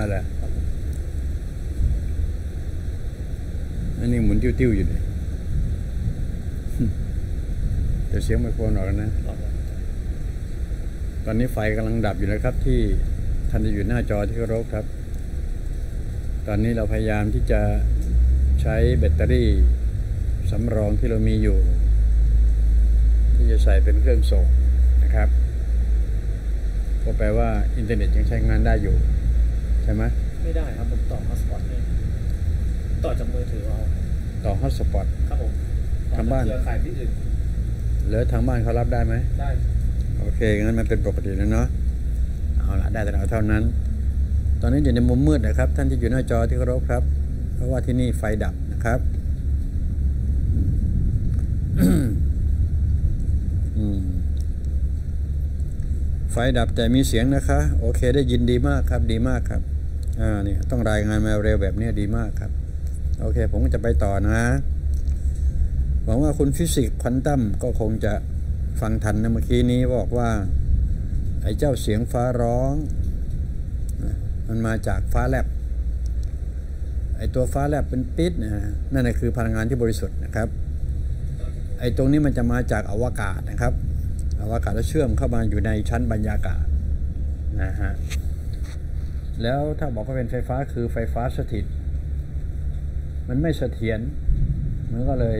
าแล้วครับผมอันนี้หมุนติ้วๆอยู่เลยเดี๋ยวเสียงไมโครโฟนออกนะ ตอนนี้ไฟกำลังดับอยู่นะครับ ที่ท่านจะอยู่หน้าจอที่เคารพครับ ตอนนี้เราพยายามที่จะใช้แบตเตอรี่สำรองที่เรามีอยู่ ที่จะใส่เป็นเครื่องส่งนะครับ ก็แปลว่าอินเทอร์เน็ตยังใช้งานได้อยู่ ใช่ไหมไม่ได้ครับผมต่อ hotspot เนี่ยต่อจากมือถือเอาต่อ hotspot ครับผมต่อทางบ้านเครือข่ายที่อื่นหรือทางบ้านเขารับได้ไหมได้ โอเคงั้นมันเป็นปกติแล้วเนาะเอาละได้แต่เอาเท่านั้น ตอนนี้อยู่ในมุมมืดนะครับ ท่านที่อยู่หน้าจอที่เคารพครับ เพราะว่าที่นี่ไฟดับนะครับอืมไฟดับแต่มีเสียงนะคะ โอเคได้ยินดีมากครับดีมากครับ อ่าเนี่ยต้องรายงานมาเร็วแบบนี้ดีมากครับ โอเค ผมก็จะไปต่อนะหวังว่าคุณฟิสิกส์ควอนตัมก็คงจะฟังทันนะเมื่อกี้นี้บอกว่า ไอ้เจ้าเสียงฟ้าร้อง มันมาจากฟ้าแลบไอ้ตัวฟ้าแลบเป็นปิดนะฮะนั่นนะคือพลังงานที่บริสุทธิ์นะครับไอ้ตรงนี้มันจะมาจากอวกาศนะครับ อวกาศแล้วเชื่อมเข้ามาอยู่ในชั้นบรรยากาศนะฮะ แล้วถ้าบอกว่าเป็นไฟฟ้าคือไฟฟ้าสถิต มันไม่เสถียรมันก็เลย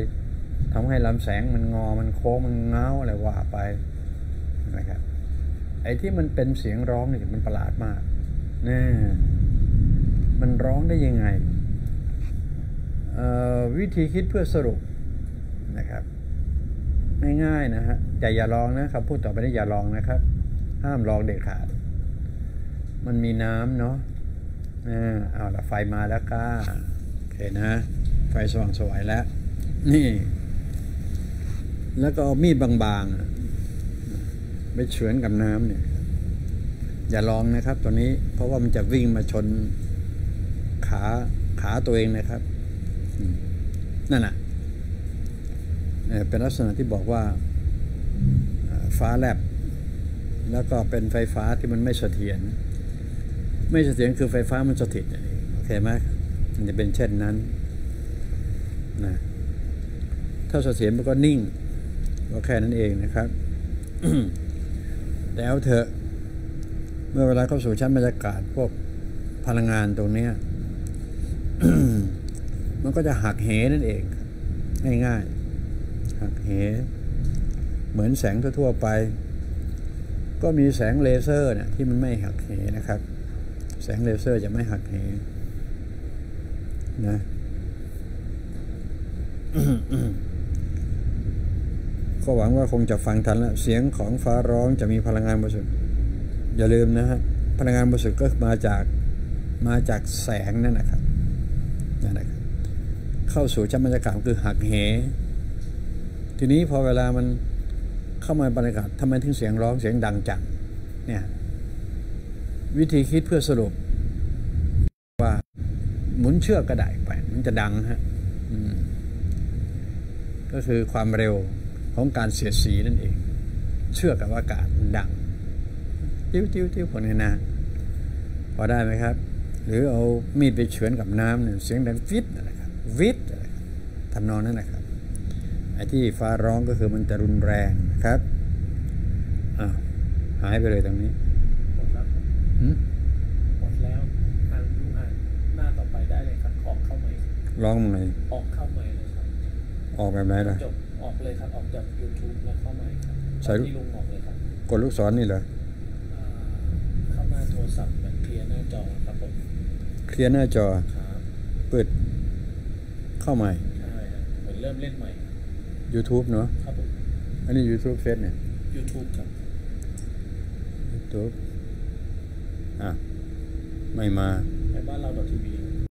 ทำให้ลำแสงมันงอมันโค้งมันเงาอะไรว่าไปนะครับไอ้ที่มันเป็นเสียงร้องนี่มันประหลาดมากนี่มันร้องได้ยังไงวิธีคิดเพื่อสรุปนะครับง่ายๆนะฮะแต่อย่าลองนะครับพูดต่อไปนี้อย่าลองนะครับ ห้ามลองเด็ดขาด มันมีน้ำเนาะอ่าเอาละไฟมาแล้วก้าโอเคนะ ไฟสว่างสวยแล้ว นี่ แล้วก็เอามีดบางๆไปเฉือนกับน้ำเนี่ย อย่าลองนะครับ ตัวนี้ เพราะว่ามันจะวิ่งมาชนขาขาตัวเองนะครับ นั่นน่ะเป็นลักษณะที่บอกว่าฟ้าแลบแล้วก็เป็นไฟฟ้าที่มันไม่เสถียร ไม่เสถียรคือไฟฟ้ามันสถิตเองโอเคไหมมันจะเป็นเช่นนั้นนะถ้าเสถียรมันก็นิ่งก็แค่นั้นเองนะครับแต่เอาเถอะ เมื่อเวลาเข้าสู่ชั้นบรรยากาศพวกพลังงานตรงเนี้ยมันก็จะหักเหนั่นเอง ง่ายๆหักเหเหมือนแสงทั่วๆไป ก็มีแสงเลเซอร์เนี่ยที่มันไม่หักเหนะครับ แสงเลเซอร์จะไม่หักเหนะก็หวังว่าคงจะฟังทันแล้วเสียงของฟ้าร้องจะมีพลังงานบริสุทธิ์อย่าลืมนะฮะพลังงานบริสุทธิ์ก็มาจากมาจากแสงนั่นนะครับนั่นนะครับเข้าสู่ชั้นบรรยากาศคือหักเห ทีนี้พอเวลามันเข้ามาบรรยากาศทำไมถึงเสียงร้องเสียงดังจังเนี่ย วิธีคิดเพื่อสรุป ว่าหมุนเชือกกระไดไป มันจะดังฮะก็คือความเร็วของการเสียดสีนั่นเอง เชือกกับอากาศมันดังจิ้วจิ้วจิ้วคนนี้นะพอได้ไหมครับ หรือเอามีดไปเฉือนกับน้ำเนี่ยเสียงดังฟิตนะครับวิทอะไรครับทำนองนั้นนะครับไอ้ที่ฟ้าร้องก็คือมันจะรุนแรงนะครับอ้าหายไปเลยตรงนี้ หมดแล้วครับ หึหมดแล้วอ่านดูอ่านหน้าต่อไปได้เลยครับออกเข้าใหม่ร้องมันไงออกเข้าใหม่เลยครับ ออกแบบไหนล่ะจบออกเลยครับออกจาก YouTube แล้วเข้าใหม่ครับใส่ที่ลุงออกเลยครับกดลูกศรนี่เหรออ่าเข้าหน้าโทรศัพท์แบบเคลียร์หน้าจอครับผมเคลียร์หน้าจอครับเปิดเข้าใหม่ใช่ครับเหมือนเริ่มเล่นใหม่ YouTube เนาะครับผมอันนี้ YouTube เฟซเนี่ย YouTube ครับ YouTube อะ ไม่มาในบ้านเราดอททีวี